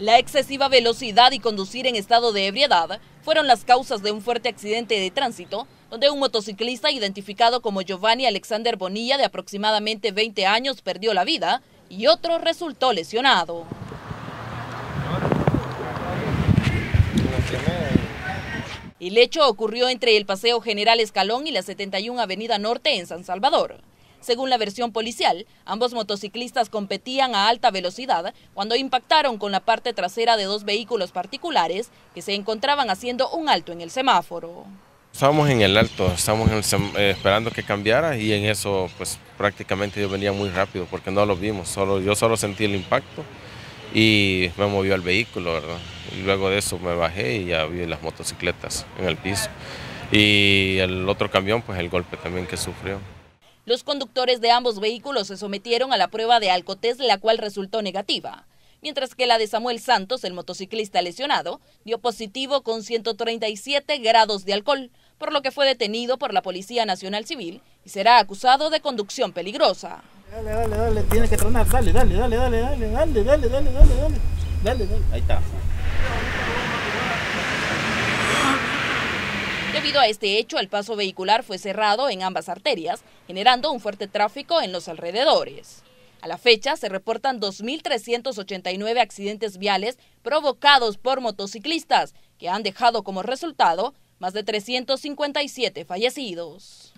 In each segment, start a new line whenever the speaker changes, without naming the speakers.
La excesiva velocidad y conducir en estado de ebriedad fueron las causas de un fuerte accidente de tránsito, donde un motociclista identificado como Giovanni Alexander Bonilla, de aproximadamente 20 años, perdió la vida y otro resultó lesionado. El hecho ocurrió entre el Paseo General Escalón y la 71 Avenida Norte en San Salvador. Según la versión policial, ambos motociclistas competían a alta velocidad cuando impactaron con la parte trasera de dos vehículos particulares que se encontraban haciendo un alto en el semáforo.
Estábamos en el alto, estábamos eh, esperando que cambiara y en eso pues prácticamente yo venía muy rápido porque no lo vimos, solo, yo solo sentí el impacto y me movió el vehículo, ¿verdad? Y luego de eso me bajé y ya vi las motocicletas en el piso. Y el otro camión, pues el golpe también que sufrió.
Los conductores de ambos vehículos se sometieron a la prueba de alcotés, la cual resultó negativa, mientras que la de Samuel Santos, el motociclista lesionado, dio positivo con 137 grados de alcohol, por lo que fue detenido por la Policía Nacional Civil y será acusado de conducción peligrosa.
Dale, dale, dale, tiene que tronar, dale, dale, dale, dale, dale, dale, dale, dale, dale, dale, dale, dale, ahí está.
Debido a este hecho, el paso vehicular fue cerrado en ambas arterias, generando un fuerte tráfico en los alrededores. A la fecha se reportan 2.389 accidentes viales provocados por motociclistas, que han dejado como resultado más de 357 fallecidos.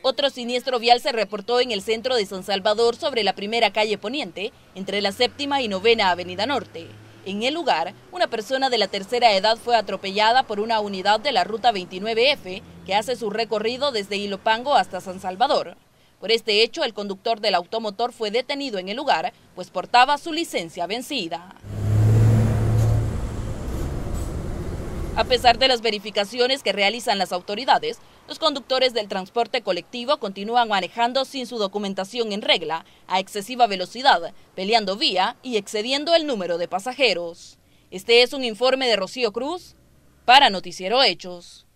Otro siniestro vial se reportó en el centro de San Salvador sobre la primera calle Poniente, entre la séptima y novena Avenida Norte. En el lugar, una persona de la tercera edad fue atropellada por una unidad de la Ruta 29F que hace su recorrido desde Ilopango hasta San Salvador. Por este hecho, el conductor del automotor fue detenido en el lugar, pues portaba su licencia vencida. A pesar de las verificaciones que realizan las autoridades, los conductores del transporte colectivo continúan manejando sin su documentación en regla, a excesiva velocidad, peleando vía y excediendo el número de pasajeros. Este es un informe de Rocío Cruz para Noticiero Hechos.